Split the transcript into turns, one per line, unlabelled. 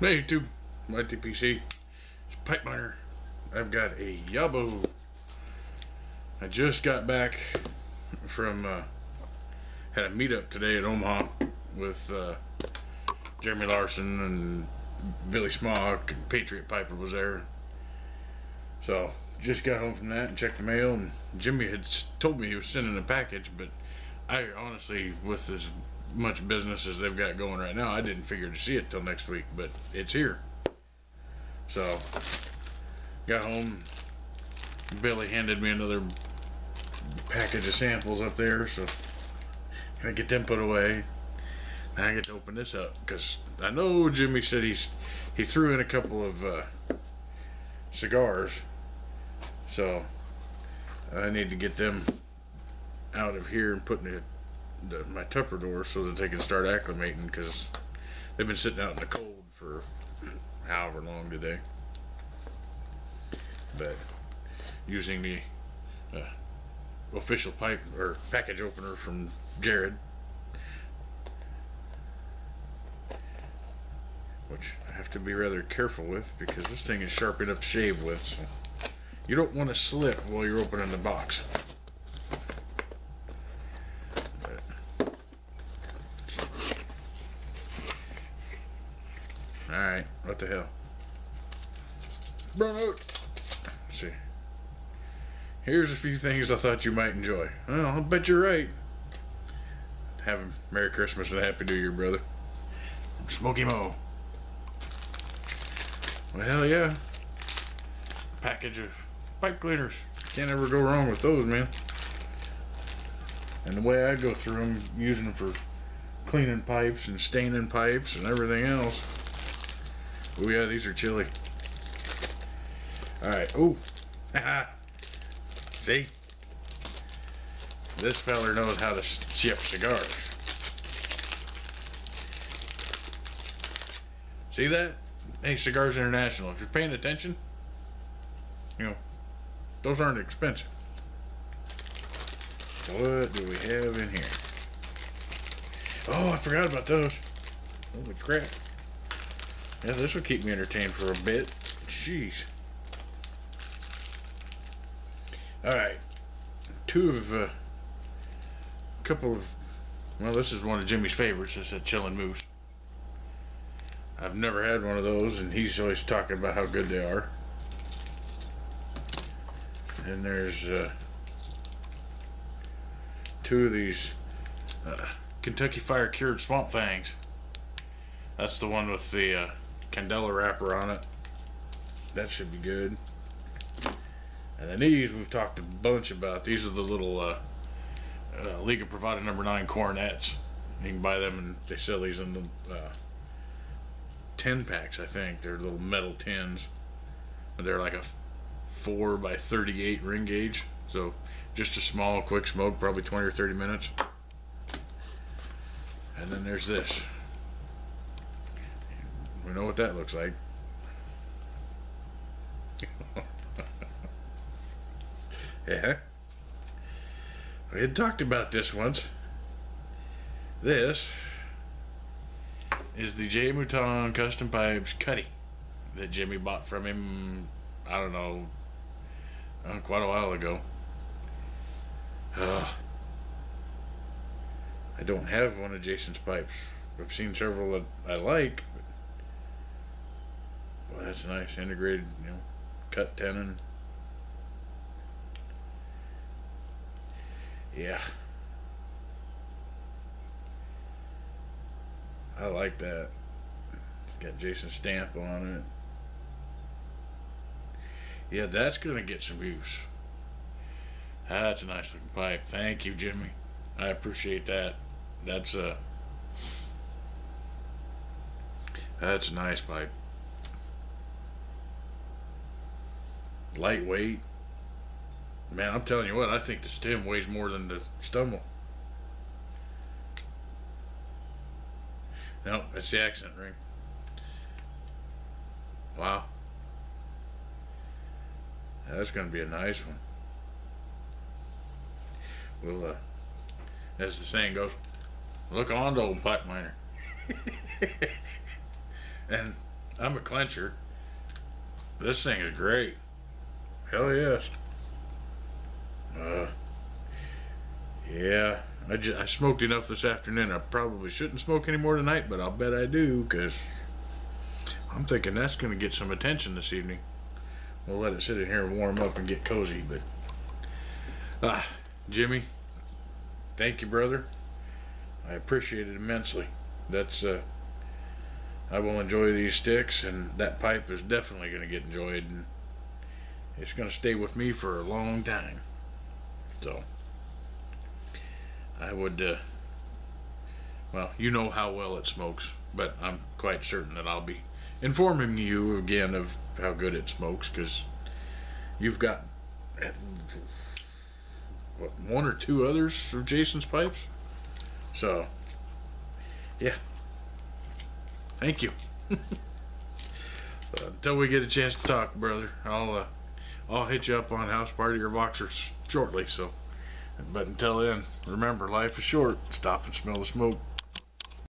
Hey YouTube, my TPC, pipe miner. I've got a Yabo. I just got back from, uh, had a meetup today at Omaha with uh, Jeremy Larson and Billy Smock and Patriot Piper was there. So just got home from that and checked the mail and Jimmy had told me he was sending a package, but I honestly, with as much business as they've got going right now, I didn't figure to see it till next week, but it's here. So, got home. Billy handed me another package of samples up there, so I gotta get them put away. Now I get to open this up because I know Jimmy said he's he threw in a couple of uh, cigars, so I need to get them out of here and put in the, the, my tupperdor so that they can start acclimating because they've been sitting out in the cold for however long today. But using the uh, official pipe or package opener from Jared, which I have to be rather careful with because this thing is sharp enough to shave with. So you don't want to slip while you're opening the box. Alright, what the hell? Burn out. Let's see. Here's a few things I thought you might enjoy. Well, I'll bet you're right. Have a Merry Christmas and a Happy New Year, brother. Smokey Mo. Well, hell yeah. Package of pipe cleaners. Can't ever go wrong with those, man. And the way I go through them, using them for cleaning pipes and staining pipes and everything else. Oh yeah, these are chilly. Alright, oh. See? This feller knows how to ship cigars. See that? Hey, Cigars International, if you're paying attention, you know, those aren't expensive. What do we have in here? Oh, I forgot about those. Holy crap. Yeah, this will keep me entertained for a bit. Jeez. Alright. Two of, uh, a couple of, well, this is one of Jimmy's favorites. It's a Chillin' Moose. I've never had one of those, and he's always talking about how good they are. And there's, uh, two of these, uh, Kentucky Fire Cured Swamp Thangs. That's the one with the, uh, Candela wrapper on it. That should be good. And then these we've talked a bunch about. These are the little uh, uh, of Provider number nine cornets. You can buy them and they sell these in the uh, tin packs. I think they're little metal tins. They're like a four by thirty-eight ring gauge. So just a small, quick smoke, probably twenty or thirty minutes. And then there's this. We know what that looks like. yeah. We had talked about this once. This is the J. Mouton Custom Pipes Cutty that Jimmy bought from him, I don't know, uh, quite a while ago. Uh, I don't have one of Jason's pipes. I've seen several that I like, that's a nice. Integrated, you know, cut tenon. Yeah. I like that. It's got Jason's stamp on it. Yeah, that's gonna get some use. That's a nice looking pipe. Thank you, Jimmy. I appreciate that. That's a that's a nice pipe. Lightweight. Man, I'm telling you what, I think the stem weighs more than the stummel. No, that's the accent ring. Wow. That's going to be a nice one. We'll, uh, as the saying goes, look on to old pipe miner. and I'm a clencher. This thing is great. Hell yes. Uh, yeah, I, ju- I smoked enough this afternoon. I probably shouldn't smoke any more tonight, but I'll bet I do because I'm thinking that's going to get some attention this evening. We'll let it sit in here and warm up and get cozy, but ah, Jimmy, thank you, brother. I appreciate it immensely. That's uh, I will enjoy these sticks, and that pipe is definitely going to get enjoyed, and it's going to stay with me for a long time. So, I would, uh, well, you know how well it smokes, but I'm quite certain that I'll be informing you again of how good it smokes because you've got what one or two others of Jason's pipes. So, yeah. Thank you. Until we get a chance to talk, brother, I'll uh, I'll hit you up on house party or boxers shortly. So, but until then, remember, life is short. Stop and smell the smoke.